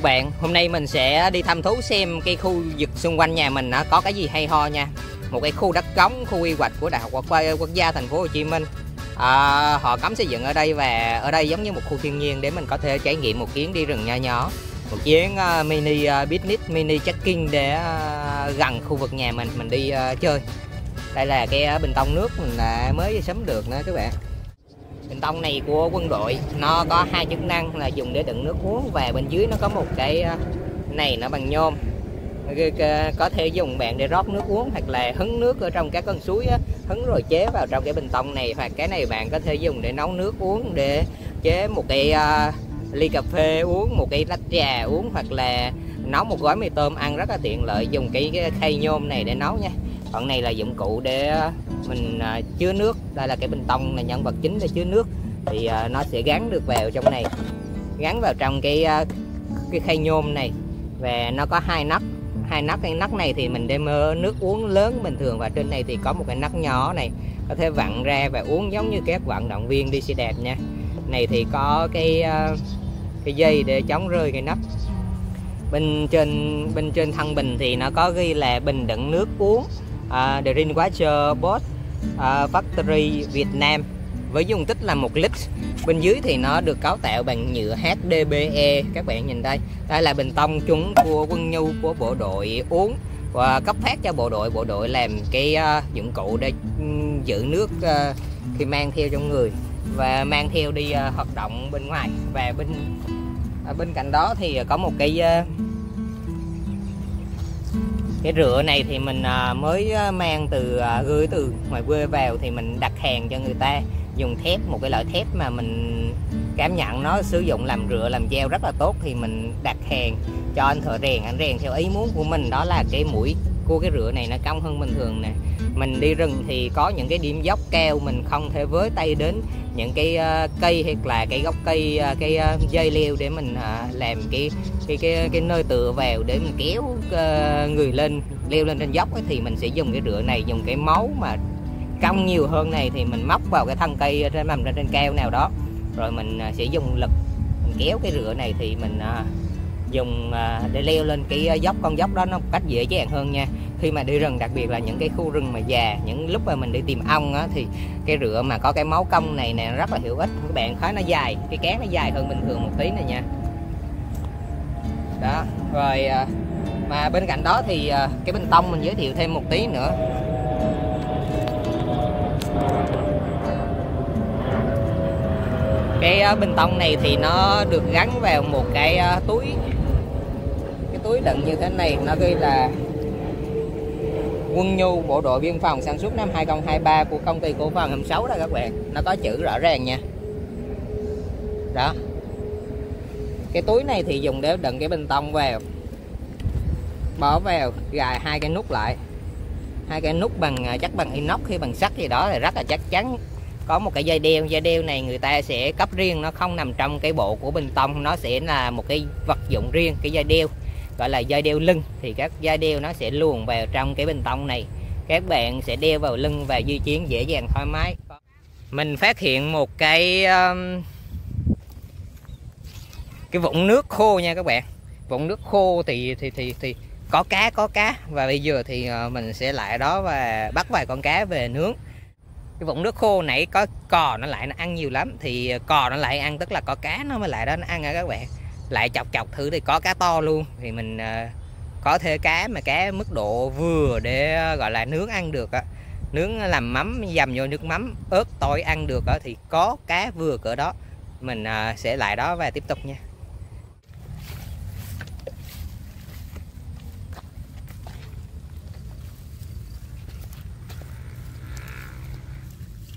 Các bạn, hôm nay mình sẽ đi thăm thú xem cái khu vực xung quanh nhà mình nó có cái gì hay ho nha. Một cái khu đất cống khu quy hoạch của Đại học Quốc gia Thành phố Hồ Chí Minh. À, họ cấm xây dựng ở đây và ở đây giống như một khu thiên nhiên để mình có thể trải nghiệm một chuyến đi rừng nho nhỏ, một chuyến uh, mini à, uh, business, mini trekking để uh, gần khu vực nhà mình mình đi uh, chơi. Đây là cái bình tông nước mình uh, mới sắm được nữa các bạn bình tông này của quân đội nó có hai chức năng là dùng để đựng nước uống và bên dưới nó có một cái ờ, này nó bằng nhôm. Có thể dùng bạn để rót nước uống hoặc là hứng nước ở trong các con suối á, hứng rồi chế vào trong cái bình tông này. Hoặc cái này bạn có thể dùng để nấu nước uống để chế một cái uh, ly cà phê uống một cái lách trà uống hoặc là nấu một gói mì tôm ăn rất là tiện lợi. Dùng cái, cái khay nhôm này để nấu nha còn này là dụng cụ để, mình à, chứa nước. Đây là cái bình tông, là nhân vật chính để chứa nước. Thì à, nó sẽ gắn được vào trong này. Gắn vào trong cái à, cái khay nhôm này. Và nó có hai nắp. Hai nắp, cái nắp này thì mình đem ờ, nước uống lớn bình thường. Và trên này thì có một cái nắp nhỏ này. Có thể vặn ra và uống giống như các vận động viên đi xe đạp nha. Này thì có cái cái dây để chống rơi cái nắp. Bên trên bên trên thân bình thì nó có ghi là bình đựng nước uống. À, uh, Dreamwatcher Boss uh, Factory Việt Nam với dung tích là một lít. Bên dưới thì nó được cấu tạo bằng nhựa HDPE các bạn nhìn đây đây là bình tông chúng của quân nhu của bộ đội uống. Và cấp phát cho bộ đội bộ đội làm cái uh, dụng cụ để um, giữ nước uh, khi mang theo trong người và mang theo đi uh, hoạt động bên ngoài. Và bên uh, bên cạnh đó thì có một cái uh, cái rửa này thì mình à, mới à, mang từ à, gửi từ ngoài quê vào thì mình đặt hàng cho người ta. Dùng thép một cái loại thép mà mình cảm nhận nó sử dụng làm rửa làm dao rất là tốt thì mình đặt hàng cho anh thợ rèn. Anh rèn theo ý muốn của mình đó là cái mũi của cái rửa này nó cong hơn bình thường nè. Mình đi rừng thì có những cái điểm dốc cao mình không thể với tay đến những cái uh, cây hay là cái gốc cây uh, cái uh, dây leo để mình uh, làm cái cái cái cái nơi tựa vào để mình kéo uh, người lên leo lên trên dốc ấy, thì mình sẽ dùng cái rửa này dùng cái máu mà cong nhiều hơn này thì mình móc vào cái thân cây trên mầm trên cao nào đó. Rồi mình à, sẽ dùng lực mình kéo cái rửa này thì mình uh, dùng uh, để leo lên cái dốc. Con dốc đó nó một cách dễ dàng hơn nha. Khi mà đi rừng đặc biệt là những cái khu rừng mà già những lúc mà mình đi tìm ong á, thì cái rửa mà có cái máu cong này nè rất là hữu ích. Các bạn thấy nó dài cái cán nó dài hơn bình thường một tí này nha đó rồi à, mà bên cạnh đó thì à, cái bình tông mình giới thiệu thêm một tí nữa. Cái à, bình tông này thì nó được gắn vào một cái à, túi. Cái túi đựng như thế này nó ghi là Quân Nhu Bộ đội Biên phòng sản xuất năm 2023 của công ty cổ phần 26 đó các bạn. Nó có chữ rõ ràng nha. Đó cái túi này thì dùng để đựng cái bình tông vào. Bỏ vào gài hai cái nút lại. Hai cái nút bằng à, chắc bằng inox hay bằng sắt gì đó là rất là chắc chắn. Có một cái dây đeo dây đeo này người ta sẽ cấp riêng nó không nằm trong cái bộ của bình tông nó sẽ là một cái vật dụng riêng cái dây đeo gọi là dây đeo lưng. Thì các dây đeo nó sẽ luồn vào trong cái bình tông này. Các bạn sẽ đeo vào lưng và di chuyển dễ dàng thoải mái. Mình phát hiện một cái um, cái vũng nước khô nha các bạn. Vũng nước khô thì thì thì thì có cá có cá. Và bây giờ thì ờ, mình sẽ lại đó và bắt vài con cá về nướng. Cái vũng nước khô nãy có cò nó lại nó ăn nhiều lắm. Thì cò nó lại ăn, tức là có cá nó mới lại đó nó ăn á các bạn. Lại chọc chọc thử thì có cá to luôn. Thì mình ờ, có thể cá mà cá mức độ vừa để ờ, gọi là nướng ăn được á. Nướng làm mắm, dầm vô nước mắm, ớt, tỏi ăn được á thì có cá vừa cỡ đó. Mình sẽ lại đó và tiếp tục nha.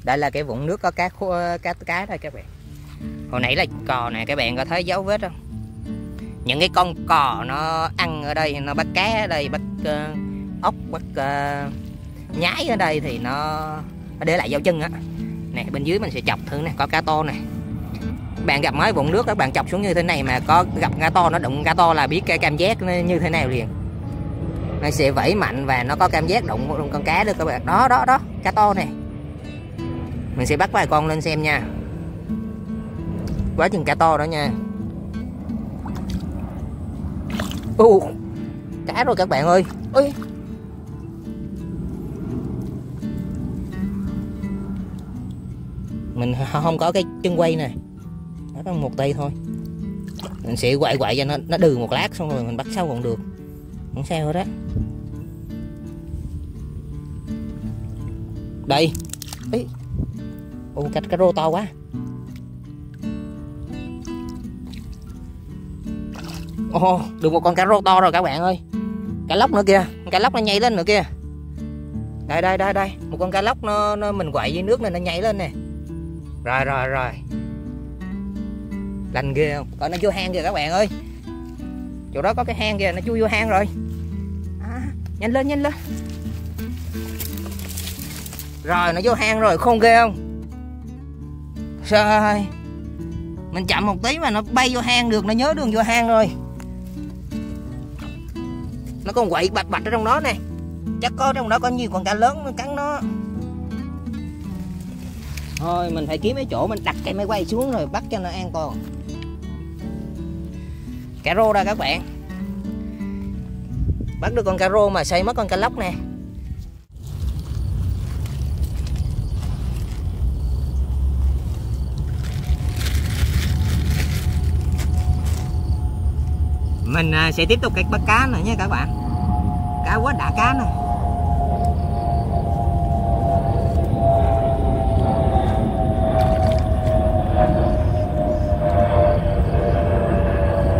Đây là cái vũng nước có cá cá cá đây các bạn. Hồi nãy là cò này các bạn có thấy dấu vết không? Những cái con cò nó ăn ở đây nó bắt cá ở đây bắt uh, ốc bắt uh, nhái ở đây thì nó, nó để lại dấu chân á. Nè bên dưới mình sẽ chọc thử nè có cá to nè. Bạn gặp mới vũng nước các bạn chọc xuống như thế này mà có gặp cá to nó đụng cá to là biết cái cảm giác như thế nào liền. Nó sẽ vẫy mạnh và nó có cảm giác đụng con cá được các bạn. Đó đó đó cá to nè mình sẽ bắt vài con lên xem nha. Quá chừng cá to đó nha. Ồ, cá rồi các bạn ơi. Ôi. Mình không có cái chân quay nè. Nó có một tay thôi. Mình sẽ quậy quậy cho nó nó đừ một lát xong rồi mình bắt sau còn được. Không sao hết á. Đây. Ấy ô cạch cái rô to quá. Ồ được một con cá rô to rồi các bạn ơi. Cá lóc nữa kìa cá lóc nó nhảy lên nữa kìa. Đây đây đây đây một con cá lóc nó, nó mình quậy dưới nước này nó nhảy lên nè. Rồi rồi rồi. Lành ghê không? Coi nó vô hang kìa các bạn ơi. Chỗ đó có cái hang kìa nó chui vô hang rồi. À, nhanh lên nhanh lên. Rồi nó vô hang rồi khôn ghê không? Rồi mình chậm một tí mà nó bay vô hang được, nó nhớ đường vô hang rồi. Nó còn quậy bạch bạch ở trong đó nè. Chắc có trong đó có nhiều con cá lớn nó cắn nó. Thôi, mình phải kiếm cái chỗ mình đặt cây máy quay xuống rồi bắt cho nó an toàn. Cá rô ra các bạn. Bắt được con cá rô mà xây mất con cá lóc nè. Mình à, sẽ tiếp tục cách bắt cá nữa nha các bạn. Cá quá đã cá này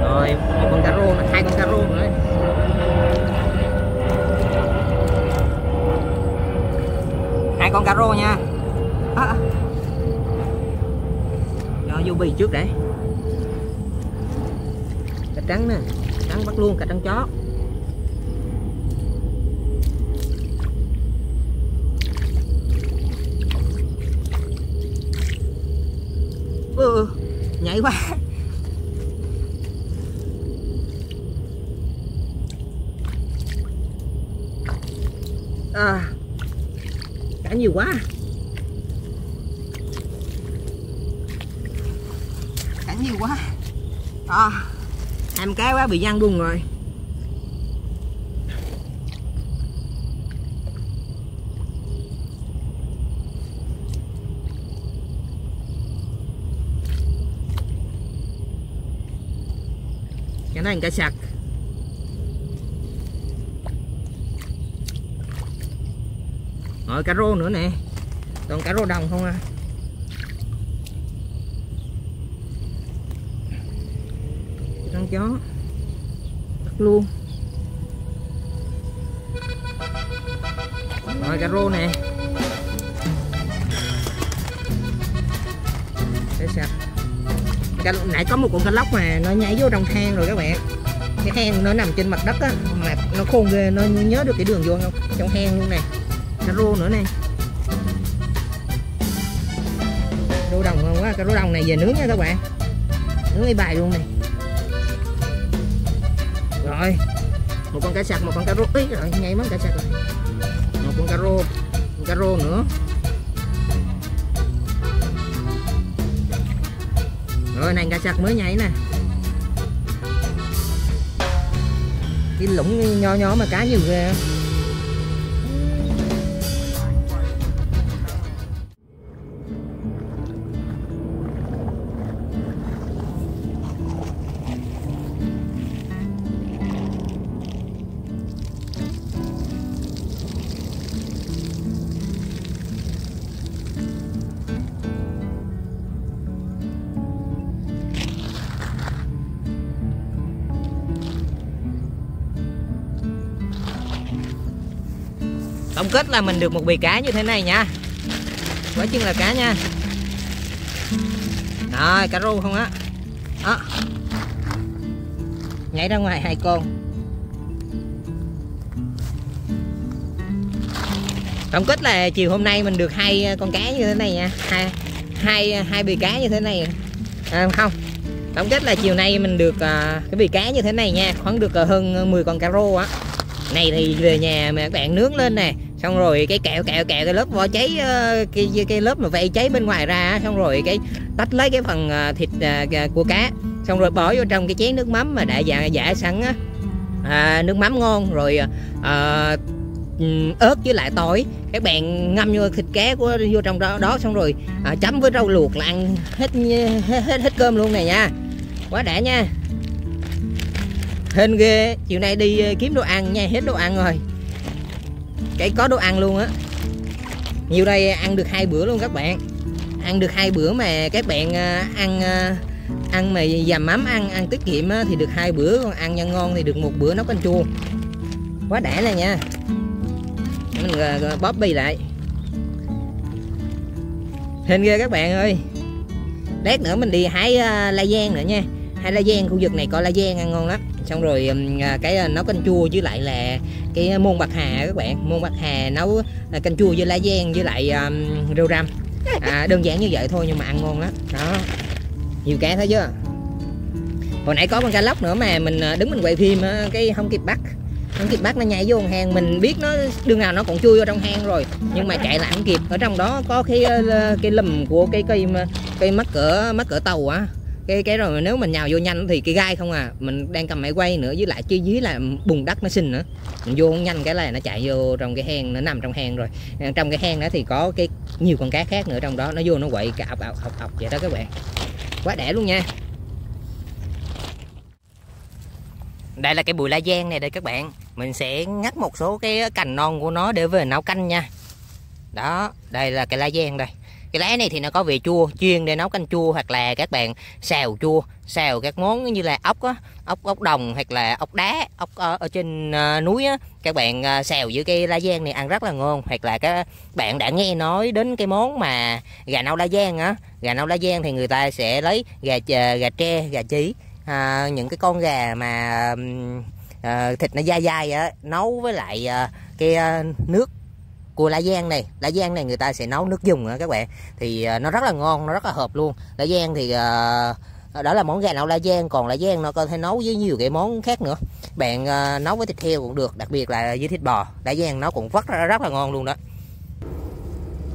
rồi một con cá rô hai con cá rô nữa. Hai con cá rô nha. À, cho vô bì trước đấy cá trắng nè bắt luôn cả trăng chó. Ừ, ừ, nhảy quá. À, cả nhiều quá cả nhiều quá à, em cá quá bị văng luôn rồi. Cái này cá sặc rồi ờ, cá rô nữa nè. Còn cá rô đồng không à? Chó luôn. Rồi cà rô nè. Để sạch Cá, nãy có một con cá lóc mà nó nhảy vô trong hang rồi các bạn. Cái hang nó nằm trên mặt đất á mà nó khôn ghê nó nhớ được cái đường vô không? Trong hang luôn nè. Cà rô nữa nè. Rô đồng ngon quá cà rô đồng này về nướng nha các bạn. Nướng cái bài luôn này rồi. Một con cá sặc, một con cá rô. Ấy rồi nhảy mất cá sặc rồi. Một con cá rô, con cá rô nữa. Rồi, này, cá sặc mới nhảy nè. Cái lũng nho nhỏ mà cá nhiều ghê tổng là mình được một bì cá như thế này nha. Quả chân là cá nha. Rồi cá rô không á. Đó nhảy ra ngoài hai con. Tổng kết là chiều hôm nay mình được hai ờ, con cá như thế này nha. Hai hai ờ, hai bì cá như thế này. À, không. Tổng kết là chiều nay mình được à, cái bì cá như thế này nha. Khoảng được à, hơn 10 con cá rô á. Này thì về nhà mà các bạn nướng lên nè xong rồi cái kẹo kẹo kẹo cái lớp vỏ cháy ờ, cái cái lớp mà vây cháy bên ngoài ra xong rồi cái tách lấy cái phần ờ, thịt ờ, của cá xong rồi bỏ vô trong cái chén nước mắm mà đã giả, giả sẵn á. À, nước mắm ngon rồi à, ớt với lại tỏi. Các bạn ngâm vô thịt cá của vô trong đó, đó xong rồi à, chấm với rau luộc là ăn hết hết hết, hết cơm luôn này nha. Quá đã nha. Hên ghê chiều nay đi kiếm đồ ăn nha hết đồ ăn rồi cái có đồ ăn luôn á. Nhiều đây ăn được hai bữa luôn các bạn. Ăn được hai bữa mà các bạn à, ăn à, ăn mà dầm mắm ăn ăn tiết kiệm thì được hai bữa, còn ăn nhân ngon thì được một bữa nấu canh chua. Quá đã này nha. Mình bóp bì lại. Hình ghê các bạn ơi. Lát nữa mình đi hái à, la giang nữa nha. Hái la giang, khu vực này có la giang ăn ngon lắm. Xong rồi cái nấu canh chua với lại là cái môn bạc hà các bạn. Môn bạc hà nấu à, canh chua với lá giang với lại à, um, rêu răm. À, đơn giản như vậy thôi nhưng mà ăn ngon lắm. Đó. Nhiều cá thấy chưa? Hồi nãy có con cá lóc nữa mà mình à, đứng mình quay phim cái không kịp bắt. Không kịp bắt nó nhảy vô hang. Mình biết nó đường nào nó còn chui vô trong hang rồi nhưng mà chạy lại không kịp. Ở trong đó có cái cái lùm của cái cây cây mắc cỡ mắc cỡ tàu á cái cái rồi nếu mình nhào vô nhanh thì cái gai không à mình đang cầm máy quay nữa, với lại chi dưới là bùn đất nó sinh nữa. Mình vô nhanh, cái là nó chạy vô trong cái hang, nó nằm trong hang rồi. Ờ, trong cái hang đó thì có cái nhiều con cá khác nữa, trong đó nó vô nó quậy cả ọc ọc ọc ọc vậy đó các bạn. Quá đẻ luôn nha. Đây là cái bụi la giang này đây các bạn. Mình sẽ ngắt một số cái cành non của nó để về nấu canh nha. Đó, đây là cái la giang đây cái lá này thì nó có vị chua chuyên để nấu canh chua hoặc là các bạn xào chua xào các món như là ốc á ốc ốc đồng hoặc là ốc đá ốc ở, ở trên uh, núi á. Các bạn uh, xào với cái lá giang này ăn rất là ngon. Hoặc là các bạn đã nghe nói đến cái món mà gà nấu lá giang á. Gà nấu lá giang thì người ta sẽ lấy gà ờ, gà tre gà chí à, những cái con gà mà uh, thịt nó dai dai á nấu với lại uh, cái uh, nước cua lá giang này, lá giang này người ta sẽ nấu nước dùng các bạn. Thì ờ, nó rất là ngon, nó rất là hợp luôn. Lá giang thì ờ, đó là món gà nấu lá giang, còn lá giang nó có thể nấu với nhiều cái món khác nữa. Bạn ờ, nấu với thịt heo cũng được, đặc biệt là với thịt bò. Lá giang nó cũng rất rất là ngon luôn đó.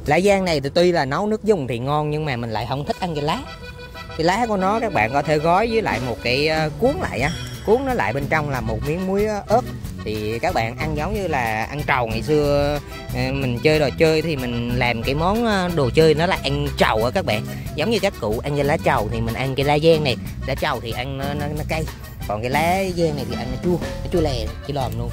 Lá giang này thì tuy là nấu nước dùng thì ngon nhưng mà mình lại không thích ăn cái lá. Cái lá của nó các bạn có thể gói với lại một cái cuốn lại á cuốn nó lại bên trong là một miếng muối ờ, ớt. Thì các bạn ăn giống như là ăn trầu. Ngày xưa ờ, mình chơi đồ chơi thì mình làm cái món ờ, đồ chơi nó là ăn trầu á các bạn. Giống như các cụ ăn cái lá trầu thì mình ăn cái lá giang này. Lá trầu thì ăn nó, nó, nó cay. Còn cái lá giang này thì ăn nó chua nó chua lè chỉ lòm luôn.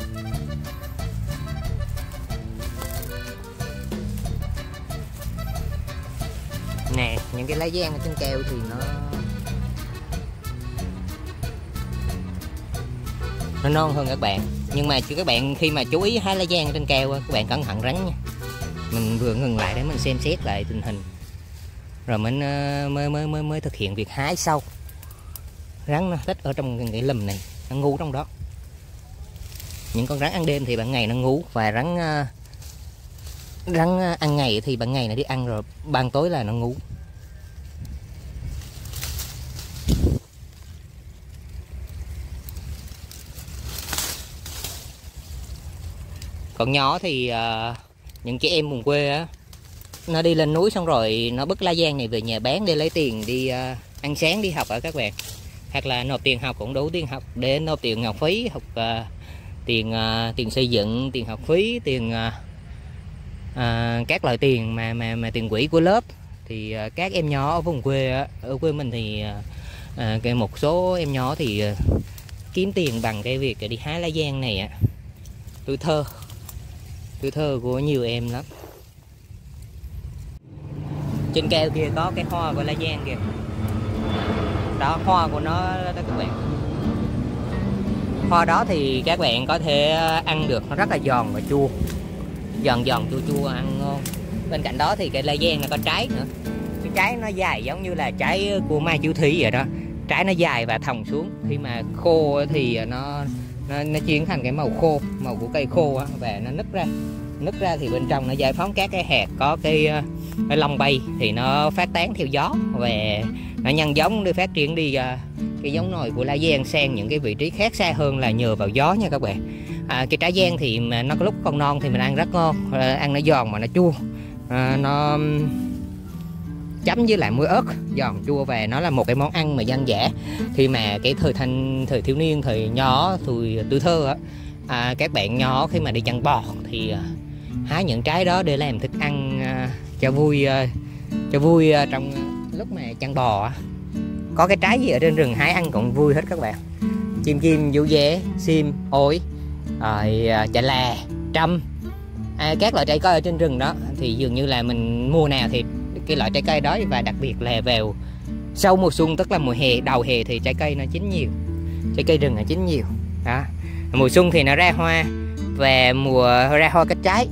Nè những cái lá giang ở trên keo thì nó nó non hơn các bạn. Nhưng mà các bạn khi mà chú ý hái lá giang trên keo các bạn cẩn thận rắn nha. Mình vừa ngừng lại để mình xem xét lại tình hình. Rồi mình ờ, mới mới mới mới thực hiện việc hái sau. Rắn nó thích ở trong cái lùm này, nó ngủ trong đó. Những con rắn ăn đêm thì ban ngày nó ngủ và rắn ờ, rắn ăn ngày thì ban ngày nó đi ăn rồi, ban tối là nó ngủ còn nhỏ thì uh, những chị em vùng quê á nó đi lên núi xong rồi nó bứt lá giang này về nhà bán để lấy tiền đi uh, ăn sáng đi học ở các bạn. Hoặc là nộp tiền học cũng đủ tiền học để nộp tiền học phí học uh, tiền uh, tiền xây dựng tiền học phí tiền uh, uh, các loại tiền mà mà mà tiền quỹ của lớp. Thì uh, các em nhỏ ở vùng quê á, ở quê mình thì uh, cái một số em nhỏ thì uh, kiếm tiền bằng cái việc đi hái lá giang này ạ tuổi thơ tuổi thơ của nhiều em lắm. Trên keo kia có cái hoa của la giang kìa. Đó, hoa của nó đó các bạn. Hoa đó thì các bạn có thể ờ, ăn được, nó rất là giòn và chua. Giòn giòn, chua chua, ăn ngon. Bên cạnh đó thì cái la giang là có trái nữa. Cái trái nó dài giống như là trái của mai chú thí vậy đó. Trái nó dài và thòng xuống. Khi mà khô thì nó nó, nó chuyển thành cái màu khô màu của cây khô á, và nó nứt ra. Nứt ra thì bên trong nó giải phóng các cái hạt có cái, ờ, cái lông bay thì nó phát tán theo gió và nó nhân giống để phát triển đi ờ, cái giống nồi của lá giang sang những cái vị trí khác xa hơn là nhờ vào gió nha các bạn. À, cái trái giang thì mà nó có lúc còn non thì mình ăn rất ngon ờ, ăn nó giòn mà nó chua. À, nó chấm với lại muối ớt. Giòn chua về nó là một cái món ăn mà dân dã. Khi mà cái thời thanh thời thiếu niên thời nhỏ tuổi tuổi thơ á à, các bạn nhỏ khi mà đi chăn bò thì à, hái những trái đó để làm thức ăn à, cho vui à, cho vui à, trong lúc mà chăn bò á. Có cái trái gì ở trên rừng hái ăn cũng vui hết các bạn. Chim chim vũ dế sim ổi rồi à, chả là trăm à, các loại trái cây ở trên rừng đó thì dường như là mình mua nào thì cái loại trái cây đó và đặc biệt là vào sau mùa xuân, tức là mùa hè, đầu hè thì trái cây nó chín nhiều, trái cây rừng nó chín nhiều. Đó. Mùa xuân thì nó ra hoa và mùa ra hoa kết trái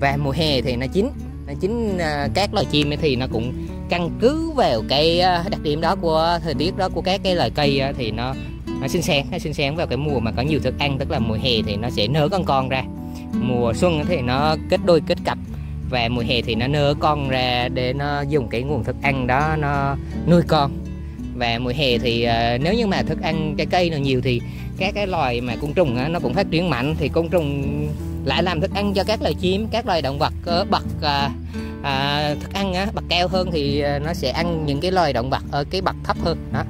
và mùa hè thì nó chín nó chín à, các loài chim thì nó cũng căn cứ vào cái à, đặc điểm đó của, thời tiết đó của các cái loài cây à, thì nó nó sinh sáng nó sinh sáng vào cái mùa mà có nhiều thức ăn, tức là mùa hè thì nó sẽ nở con con ra. Mùa xuân thì nó kết đôi, kết cặp và mùa hè thì nó nở con ra để nó dùng cái nguồn thức ăn đó nó nuôi con. Và mùa hè thì uh, nếu như mà thức ăn trái cây nào nhiều thì các cái loài mà côn trùng á, nó cũng phát triển mạnh. Thì côn trùng lại làm thức ăn cho các loài chim các loài động vật uh, bậc uh, uh, thức ăn á, bậc cao hơn thì uh, nó sẽ ăn những cái loài động vật ở cái bậc thấp hơn đó.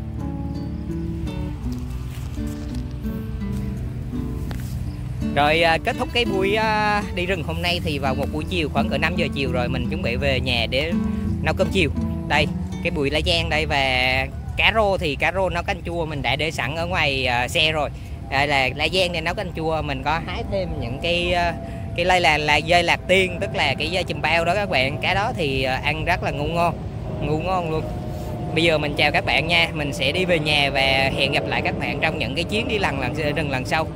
Rồi à, kết thúc cái buổi à, đi rừng hôm nay thì vào một buổi chiều khoảng cỡ 5 giờ chiều rồi mình chuẩn bị về nhà để nấu cơm chiều. Đây, cái bụi lá giang đây và cá rô thì cá rô nấu canh chua mình đã để sẵn ở ngoài à, xe rồi. Đây là lá giang để nấu canh chua mình có hái thêm những cái à, cái đây là là dây lạc tiên tức là cái dây chùm bao đó các bạn. Cái đó thì à, ăn rất là ngu ngon, ngu ngon luôn. Bây giờ mình chào các bạn nha, mình sẽ đi về nhà và hẹn gặp lại các bạn trong những cái chuyến đi lần lần rừng lần sau.